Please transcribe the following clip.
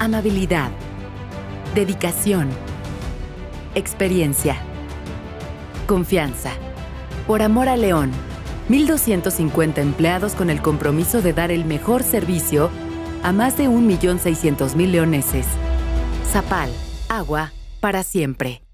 Amabilidad. Dedicación. Experiencia. Confianza. Por amor a León. 1.250 empleados con el compromiso de dar el mejor servicio a más de 1.600.000 leoneses. Zapal. Agua para siempre.